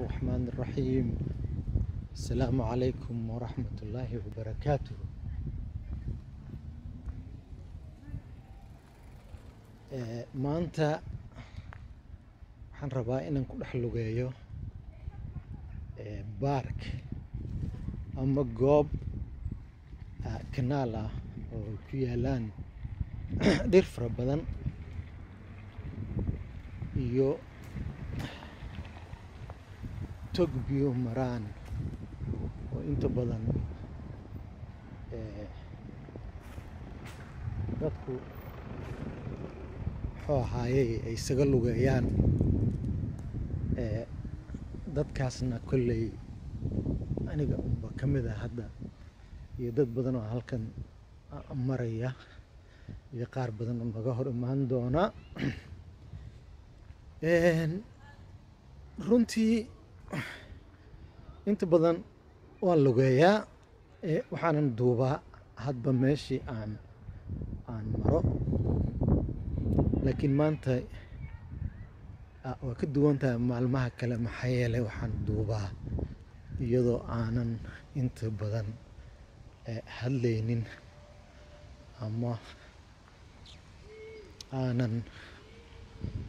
الرحمن الرحيم السلام عليكم ورحمة الله وبركاته Ee, maanta waxaan rabaa inaan ku dhex lugeeyo ee, baark ama goob ah, kanaal ah oo ay ku yaalaan dhir fara badan iyo tog biyo maraan oo inta badan ee, dadku muxuu ahaayey ay isaga lugeeyaan ee, dadkaasna kolley aniga unba ka mid ah hadda iyo dad badan oo halkan a- maraya iyo qaar badan oo naga hor imaan doona. Runtii inta badan waan lugeeyaa ee, waxaanan duubaa hadba meeshii aan aan maro. Laakiin maanta waa ka duwan tahay maalmaha kale maxaa yeelay waxaan duubaa iyadoo aanan inta badan eh, hadlaynin ama aanan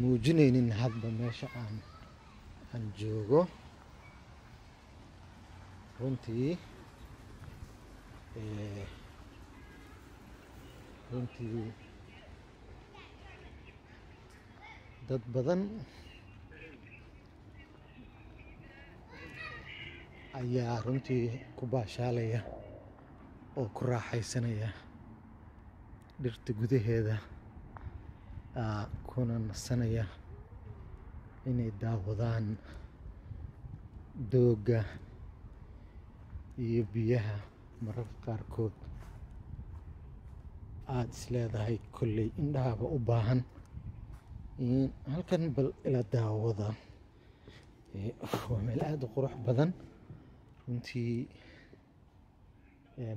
muujinaynin hadba meesha aan aan joogo runtii eh, runtii dad badan ayaa runtii ku baashaalaya oo ku raaxaysanaya dhirta gudaheeda ah, kuna nasanaya inay daawadaan doogga iyo biyaha mararka qaarkood aada is leedahay kolley indhahaba u baahan. Halkan bal ila daawada. Waa meel aada u qurux badan. Runtii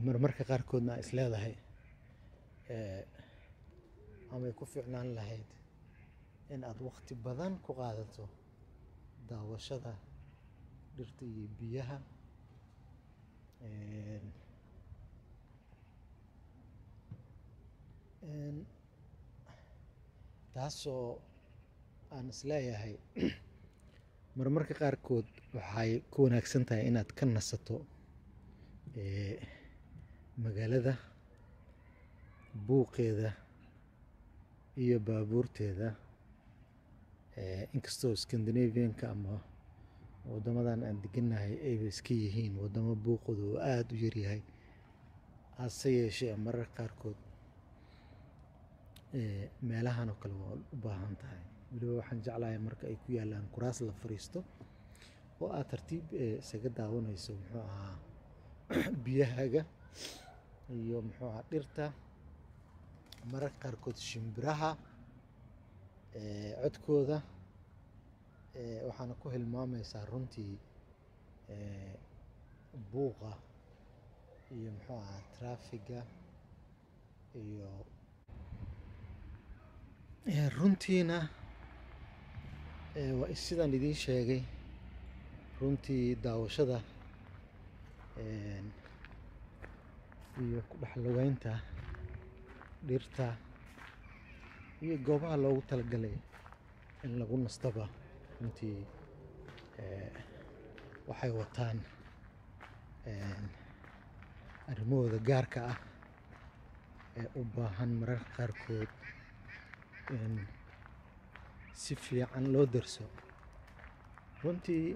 marmarka qaarkoodna is leedahay. Ee, amay ku fiicnaan lahayd in aad waqti badan ku qaadato daawashada dhirta iyo biyaha taasoo aan is leeyahay marmarka qaarkood waxay ku wanaagsan tahay inaad ka nasato ee, magaalada buuqeeda iyo baabuurteeda ee, inkastoo scandinavianka ama wadamadan aan deganahay ayba iska yihiin. Wadamo buuqooda oo aada u yaryahay hase yeeshee mararka qaarkood ee, meelahan oo kale waa u baahan tahay. Weliba waxaan jeclahay marka ay ku yaalaan kuraas la fariisto oo aad tartiib isaga daawanayso muxuu ahaa biyahaaga iyo muxuu ahaa dhirta mararka qaarkood shimbiraha codkooda waxaana ku hilmaamaysaa runtii ee, buuqa iyo muxuu ahaa traafiga iyo Ee, runtiina waa sidaan idiin sheegay. Runtii daawashada iyo ku dhex lugeynta dhirta iyo goobaha loogu talagalay in lagu nastaba runtii ee, waxay wataan een, arrimahooda gaarka ah ee u baahan mararka qaarkood in si fiican loo darso. Runtii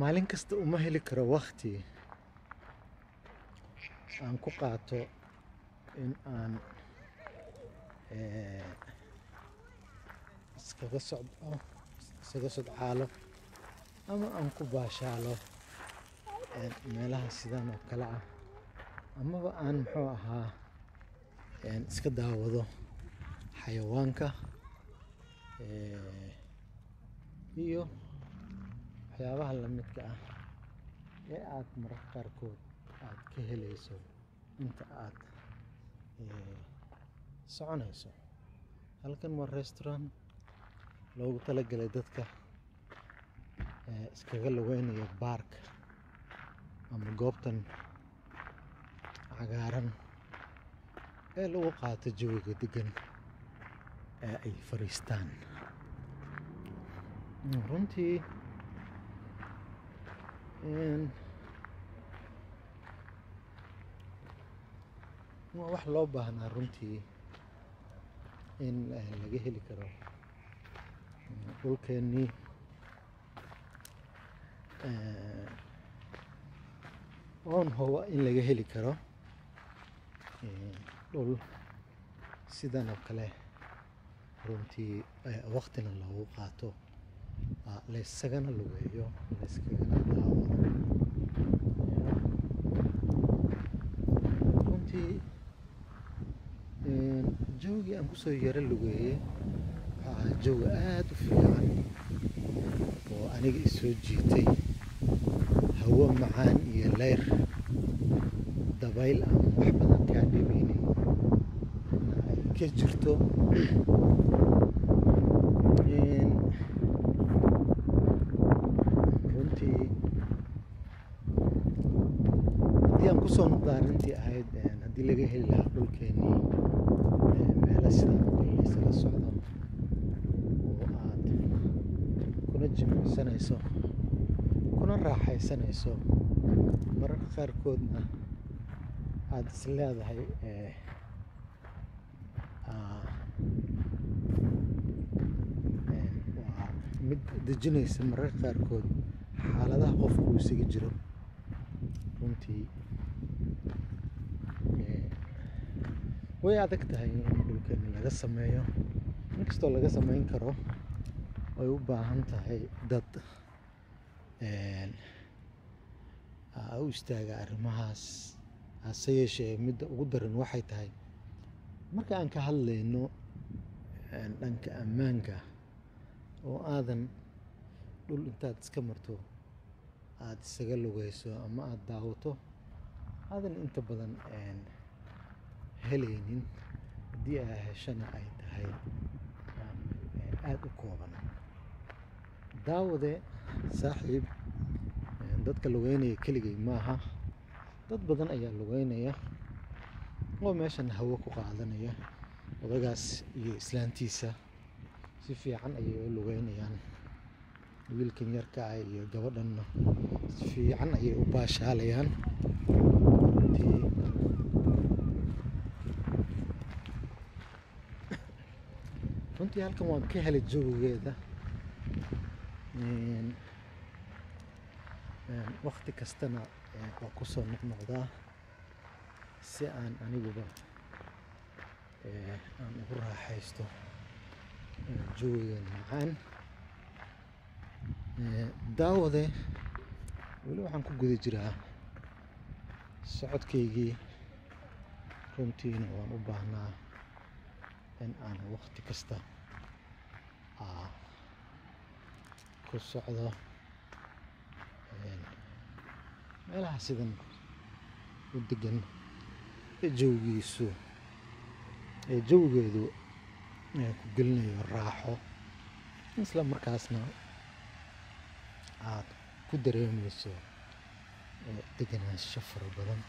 maalin kasta uma heli karo wakti ku baashaalo een, meelaha sidan oo kale ah amaba aan muxuu ahaa een, iska daawado xayawaanka ee, iyo waxyaabaha lamidka ah ee aad mararka qaarkood aad ka helayso inta aad ee, soconayso. Halkan waa restaurant loogu talagalay dadka ee iskaga lugeynaya baarka ama goobtan cagaaran ee lagu qaato jawiga degan ee ay fadhiistaan runtii eh, laga heli karo dhulkeennii eh, oon huba in laga heli karo eh, dhul sidan oo kale runtii eh, waqtina loogu qaato ah, laysagana lugeeyo layskagana daawado jawgii aan ku soo yaro lugeeyey wuxuu ahaa jawi aad u fiican oo aniga isoo jiitay. Hawo macaan iyo leyr dabayl aan wax badan kaa dhibaynin ay ka jirto. Runtii haddii aan ku soo noqdaa arrintii ahayd haddii laga heli lahaa dhulkeennii kale laysala socdo oo aad kuna jimicsanayso kuna raaxaysanayso mararka qaarkoodna aad is leedahay ee, aa, een, waa mid dejinaysa mararka qaarkood xaaladaha qofku uu isaga jiro. Runtii ee, way adag tahay in dhulkeeni laga sameeyo. Inkastoo laga sameyn karo way u baahan tahay dad aa u istaaga arrimahaas hase yeeshee midda ugu daran waxay tahay. Marka aan ka hadlayno dhanka ammaanka oo aadan dhul intaad iska marto aad isaga lugeyso ama aad daawato aadan inta badan helaynin haddii aa heshana ay tahay um, een, aad u kooban. Daawade saaxiib. Een, dadka lugeynaya keligay maaha. Dad badan ayaa lugeynaya. Oo meeshan hawo ku qaadanaya. Odagaas iyo islaantiisa. Si fiican ayay u lugeynayaan. Wiilkan yarka ah iyo gabadhanna si fiican ayay u baashaalayaan runtii halkan waan ka helay jawigeeda waqti kastana ee, waan kusoo noqnoqdaa si aan aniguba aan ugu raaxaysto ee, jawigan macaan daawade weli waxaan ku guda jiraa socodkaygii runtiina waan u baahnaa in aan waqti kasta ku socdo meelaha sidan u degan ee jawigiisu ee jawigeedu ee ku gelinayo raaxo isla markaasna aad ku dareemayso ee, degenaansho fara badan.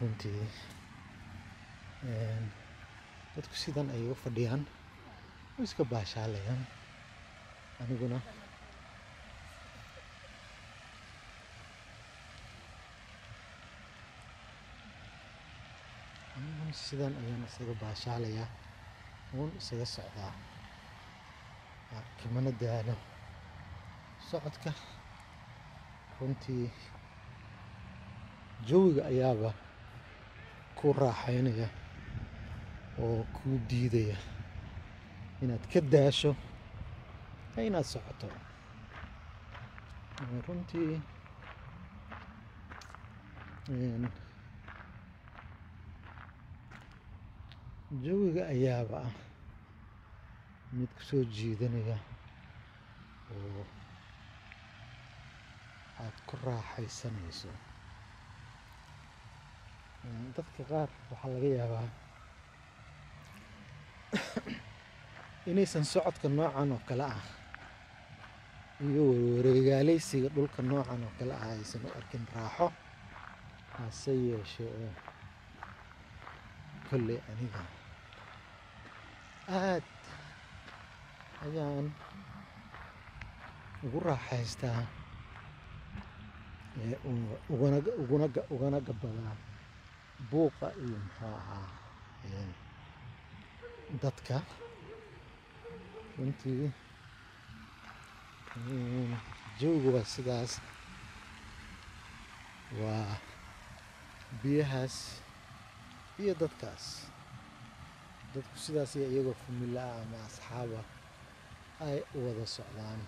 Runtii dadku sidan ayay u fadhiyaan way iska baashaalayaan aniguna aniguna sidan ayaan isaga baashaalayaa uun isaga socdaa Aa, kamana daalo socodka runtii jawiga ayaaba ku raaxaynaya oo kuu diidaya inaad ka daasho inaad socoto. Runtii jawiga ayaaba ah mid ku soo jiidanaya oo aad ku raaxaysanayso. Dadka qaar waxaa laga yaabaa inaysan socodka noocan oo kale ah iyo wareegaaleysiga dhulka noocan oo kale ah aysan u arkin raaxo hase yeeshee kolley aniga aad ayaan ugu raaxaystaa ugana gabadaa buuqa iyo muxuu ahaa dadka runtii. Een, jawigu waa sidaas. Waa biyahaas iyo dadkaas. Dadku sidaas iyo iyagoo famila ah ama asxaaba ay u wada socdaan